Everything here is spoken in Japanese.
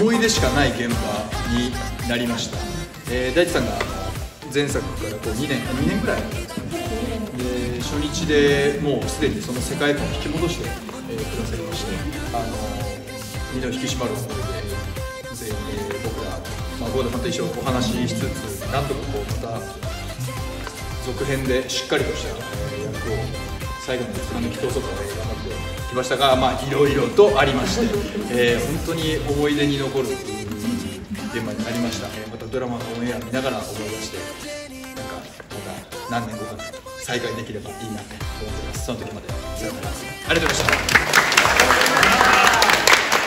思い出しかない現場になりました、えー、大地さんが前作からこう2年2年ぐらい。で初日でもうすでにその世界観を引き戻して、えー、くださいましてあの身の引き締まる思いでで、えー、僕ら、まあ、ゴードファンと一緒にお話ししつつ何とかこうまた続編でしっかりとした、役を最後まで貫き通そうと頑張ってきましたがまあいろいろとありまして、えー、本当に思い出に残る現場になりました、えー、またドラマのオンエア見ながら思い出してなんかまた何年後か再会できればいいなと思ってます。その時まで。さよなら。ありがとうございました。